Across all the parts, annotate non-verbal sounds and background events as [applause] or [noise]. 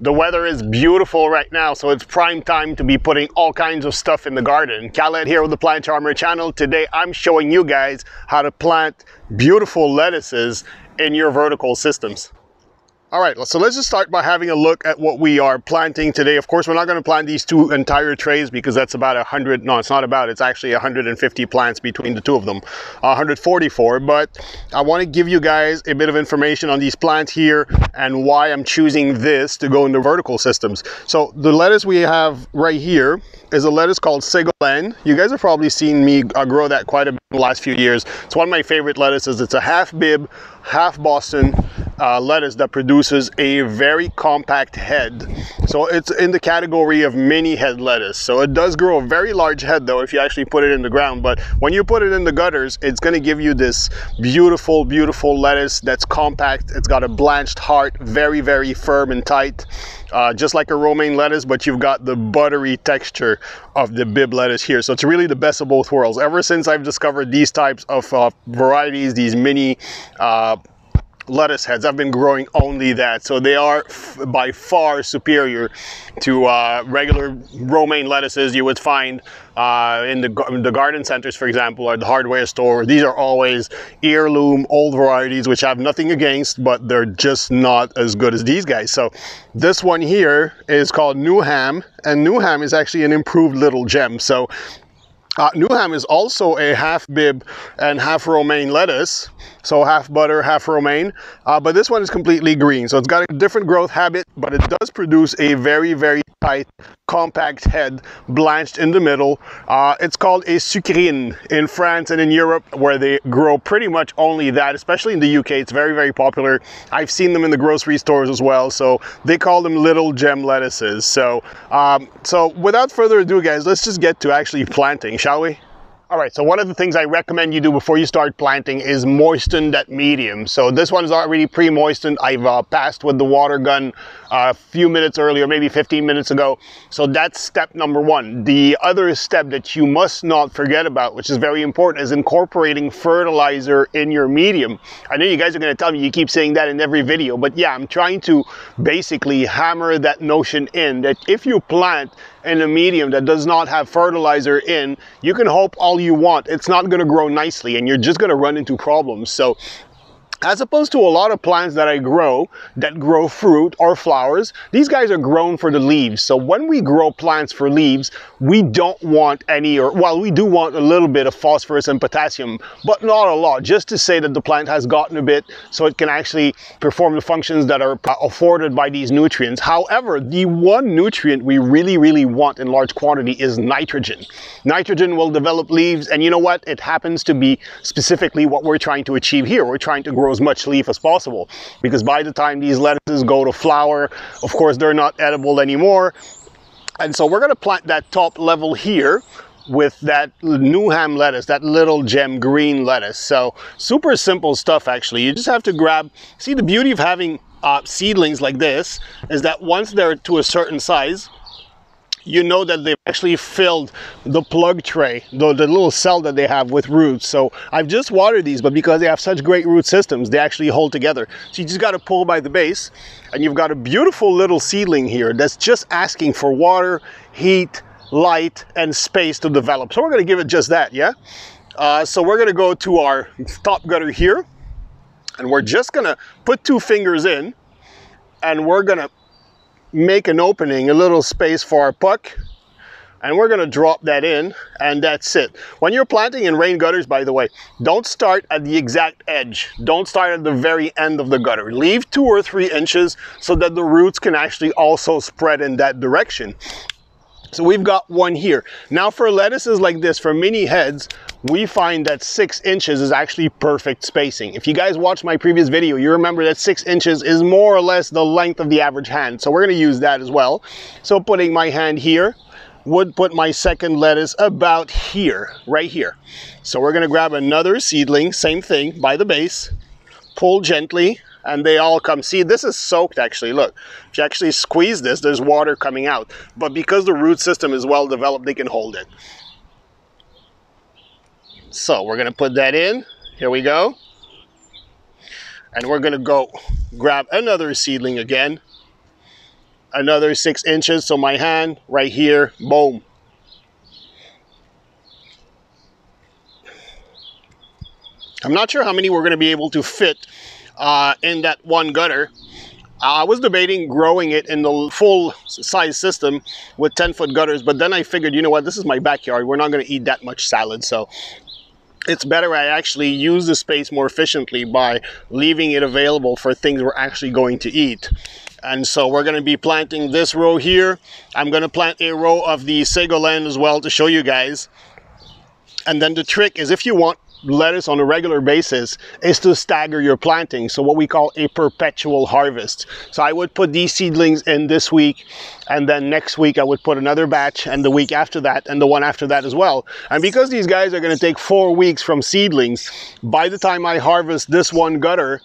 The weather is beautiful right now, so it's prime time to be putting all kinds of stuff in the garden. Khaled here with the Plant Charmer channel. Today I'm showing you guys how to plant beautiful lettuces in your vertical systems. All right, so let's just start by having a look at what we are planting today. Of course, we're not going to plant these two entire trays because that's about 100, no, it's not about, it's actually 150 plants between the two of them, 144. But I want to give you guys a bit of information on these plants here and why I'm choosing this to go into vertical systems. So the lettuce we have right here is a lettuce called Ségolène. You guys have probably seen me uh, grow that quite a bit in the last few years. It's one of my favorite lettuces. It's a half Bibb, half Boston, uh, lettuce that produces a very compact head. So it's in the category of mini head lettuce. So it does grow a very large head though if you actually put it in the ground. But when you put it in the gutters, it's going to give you this beautiful, beautiful lettuce that's compact. It's got a blanched heart, very, very firm and tight. Uh, just like a romaine lettuce, but you've got the buttery texture of the Bibb lettuce here. So it's really the best of both worlds. Ever since I've discovered these types of uh, varieties, these mini uh, lettuce heads. I've been growing only that. So they are by far superior to uh, regular romaine lettuces you would find uh, in the, the garden centers, for example, or the hardware store. These are always heirloom old varieties, which I have nothing against, but they're just not as good as these guys. So this one here is called Newham, and Newham is actually an improved little gem. So uh, Newham is also a half Bibb and half romaine lettuce, so half butter, half romaine, uh, but this one is completely green. So it's got a different growth habit, but it does produce a very, very tight, compact head, blanched in the middle. Uh, it's called a sucrine in France and in Europe, where they grow pretty much only that, especially in the UK. It's very, very popular. I've seen them in the grocery stores as well, so they call them little gem lettuces. So, um, so without further ado, guys, let's just get to actually planting shall we? All right, so one of the things I recommend you do before you start planting is moisten that medium. So this one is already pre-moistened. I've uh, passed with the water gun uh, a few minutes earlier, maybe 15 minutes ago. So that's step number one. The other step that you must not forget about, which is very important, is incorporating fertilizer in your medium. I know you guys are gonna tell me you keep saying that in every video, but yeah, I'm trying to basically hammer that notion in that if you plant in a medium that does not have fertilizer in, you can hope all you want. It's not gonna grow nicely and you're just gonna run into problems. So as opposed to a lot of plants that I grow that grow fruit or flowers, these guys are grown for the leaves. So when we grow plants for leaves, we don't want any, or well, we do want a little bit of phosphorus and potassium, but not a lot, just to say that the plant has gotten a bit so it can actually perform the functions that are afforded by these nutrients. However, the one nutrient we really, really want in large quantity is nitrogen. Nitrogen will develop leaves, and you know what? It happens to be specifically what we're trying to achieve here. We're trying to grow as much leaf as possible because by the time these lettuces go to flower, of course, they're not edible anymore. And so we're going to plant that top level here with that Newham lettuce, that little gem green lettuce. So super simple stuff actually. You just have to grab, see the beauty of having uh, seedlings like this is that once they're to a certain size, you know that they've actually filled the plug tray, the, the little cell that they have with roots. So I've just watered these, but because they have such great root systems, they actually hold together. So you just got to pull by the base and you've got a beautiful little seedling here that's just asking for water, heat, light, and space to develop. So we're going to give it just that, yeah? Uh, so we're going to go to our top gutter here and we're just going to put two fingers in and we're going to make an opening, a little space for our puck, and we're gonna drop that in, and that's it. When you're planting in rain gutters, by the way, don't start at the exact edge. Don't start at the very end of the gutter. Leave two or three inches so that the roots can actually also spread in that direction. So we've got one here. Now for lettuces like this, for mini heads, we find that six inches is actually perfect spacing. If you guys watched my previous video, you remember that six inches is more or less the length of the average hand. So we're gonna use that as well. So putting my hand here, would put my second lettuce about here, right here. So we're gonna grab another seedling, same thing, by the base, pull gently, and they all come. See, this is soaked actually. Look, if you actually squeeze this, there's water coming out. But because the root system is well developed, they can hold it. So we're gonna put that in. Here we go. And we're gonna go grab another seedling again. another six inches. So my hand right here, boom. I'm not sure how many we're to be able to fit uh, in that one gutter. I was debating growing it in the full size system with 10 foot gutters, but then I figured, you know what, this is my backyard. We're not going to eat that much salad. So it's better I actually use the space more efficiently by leaving it available for things we're actually going to eat. And so we're going to be planting this row here. I'm going to plant a row of the Ségolène as well to show you guys. And then the trick is if you want lettuce on a regular basis is to stagger your planting. So what we call a perpetual harvest. So I would put these seedlings in this week and then next week I would put another batch and the week after that and the one after that as well. And because these guys are going to take four weeks from seedlings, by the time I harvest this one gutter,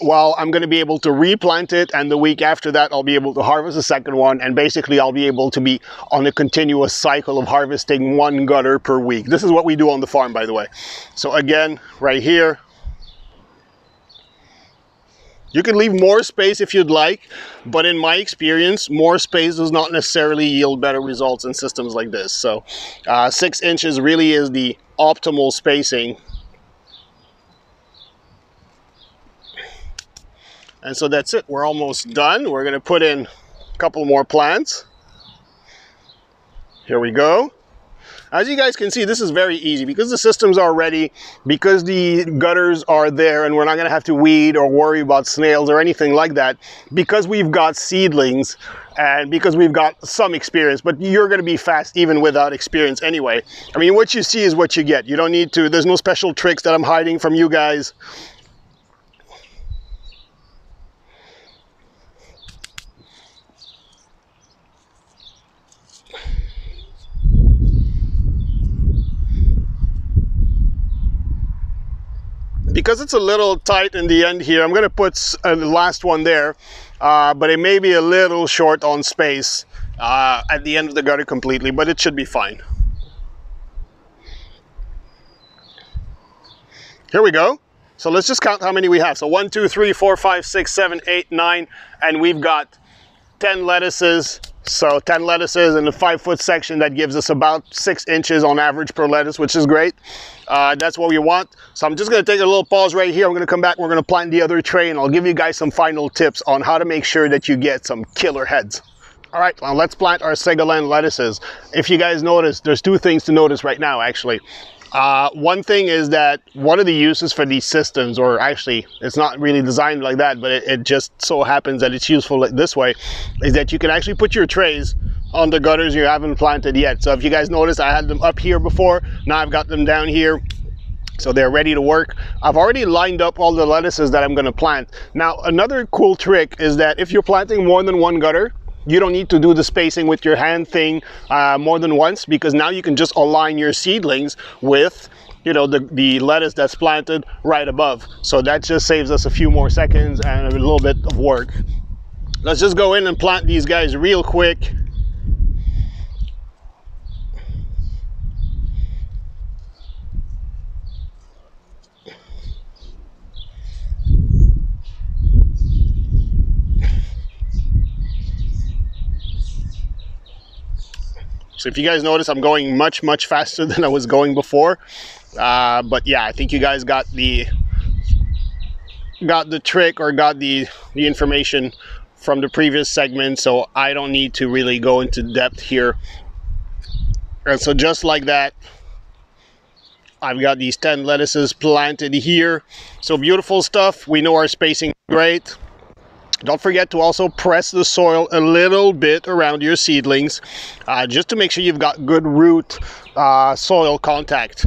well, I'm going to be able to replant it and the week after that I'll be able to harvest the second one and basically I'll be able to be on a continuous cycle of harvesting one gutter per week. This is what we do on the farm by the way. So again, right here, you can leave more space if you'd like, but in my experience, more space does not necessarily yield better results in systems like this. So uh, six inches really is the optimal spacing And so that's it. We're almost done. We're going to put in a couple more plants. Here we go. As you guys can see, this is very easy because the systems are ready, because the gutters are there and we're not to have to weed or worry about snails or anything like that, because we've got seedlings and because we've got some experience, but you're to be fast even without experience anyway. I mean, what you see is what you get. You don't need to, there's no special tricks that I'm hiding from you guys. Because it's a little tight in the end here, I'm going to put uh, the last one there, uh, but it may be a little short on space uh, at the end of the gutter completely, but it should be fine. Here we go. So let's just count how many we have. So one, two, three, four, five, six, seven, eight, nine, and we've got 10 lettuces, so 10 lettuces in a five foot section, that gives us about six inches on average per lettuce, which is great. Uh, that's what we want. So I'm just gonna take a little pause right here. I'm gonna come back, we're gonna plant the other tray and I'll give you guys some final tips on how to make sure that you get some killer heads. All right, now let's plant our Ségolène lettuces. If you guys notice, there's two things to notice right now, actually. Uh, one thing is that one of the uses for these systems, or actually it's not really designed like that, but it, it just so happens that it's useful this way, is that you can actually put your trays on the gutters you haven't planted yet. So if you guys notice, I had them up here before, now I've got them down here. So they're ready to work. I've already lined up all the lettuces that I'm gonna plant. Now, another cool trick is that if you're planting more than one gutter, you don't need to do the spacing with your hand thing uh, more than once because now you can just align your seedlings with you know the, the lettuce that's planted right above. So that just saves us a few more seconds and a little bit of work. Let's just go in and plant these guys real quick So if you guys notice, I'm going much, much faster [laughs] than I was going before. Uh, but yeah, I think you guys got the got the trick or got the, the information from the previous segment. So I don't need to really go into depth here. And so just like that, I've got these 10 lettuces planted here. So beautiful stuff. We know our spacing great. Don't forget to also press the soil a little bit around your seedlings uh, just to make sure you've got good root uh, soil contact.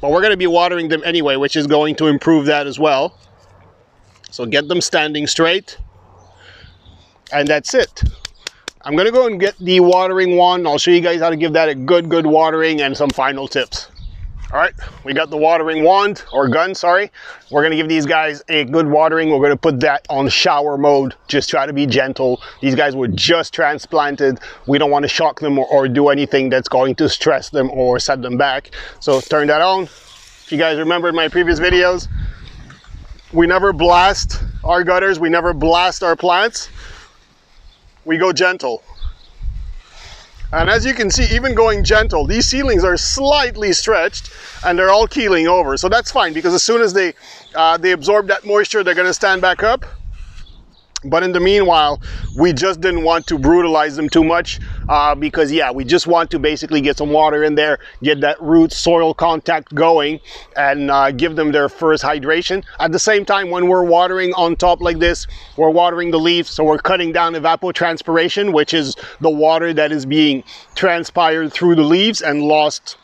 But we're going to be watering them anyway, which is going to improve that as well. So get them standing straight. And that's it. I'm going to go and get the watering wand. I'll show you guys how to give that a good, good watering and some final tips. All right, we got the watering wand or gun, sorry. We're gonna give these guys a good watering. We're gonna put that on shower mode. Just try to be gentle. These guys were just transplanted. We don't wanna shock them or, or do anything that's going to stress them or set them back. So turn that on. If you guys remember my previous videos, we never blast our gutters. We never blast our plants. we go gentle. And as you can see, even going gentle, these ceilings are slightly stretched and they're all keeling over. So that's fine because as soon as they, uh, they absorb that moisture, they're gonna stand back up. But in the meanwhile, we just didn't want to brutalize them too much uh, because yeah, we just want to basically get some water in there, get that root soil contact going and uh, give them their first hydration. At the same time, when we're watering on top like this, we're watering the leaves. So we're cutting down evapotranspiration, which is the water that is being transpired through the leaves and lost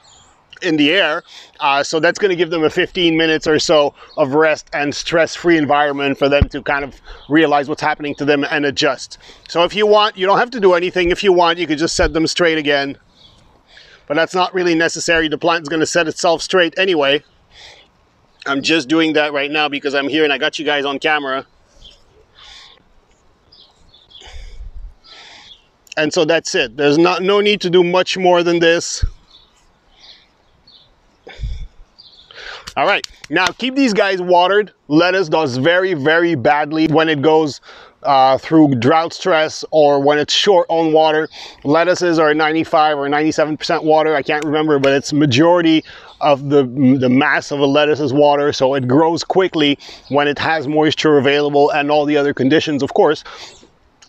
in the air. Uh, so that's going to give them a 15 minutes or so of rest and stress-free environment for them to kind of realize what's happening to them and adjust. So if you want, you don't have to do anything. If you want, you could just set them straight again. But that's not really necessary. The plant is going to set itself straight anyway. I'm just doing that right now because I'm here and I got you guys on camera. And so that's it. There's not no need to do much more than this. All right, now keep these guys watered. Lettuce does very, very badly when it goes uh, through drought stress or when it's short on water. Lettuces are 95 or 97% water. I can't remember, but it's majority of the, the mass of a lettuce is water. So it grows quickly when it has moisture available and all the other conditions, of course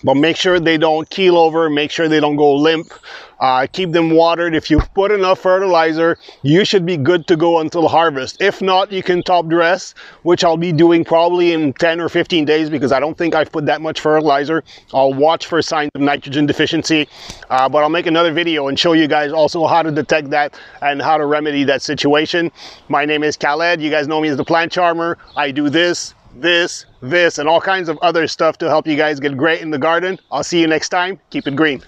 but make sure they don't keel over make sure they don't go limp. Uh, keep them watered. If you put enough fertilizer you should be good to go until harvest. If not you can top dress which I'll be doing probably in 10 or 15 days because I don't think I've put that much fertilizer. I'll watch for signs of nitrogen deficiency. Uh, but I'll make another video and show you guys also how to detect that and how to remedy that situation. My name is Khaled. You guys know me as the plant charmer. I do this this, this, and all kinds of other stuff to help you guys get great in the garden. I'll see you next time. Keep it green.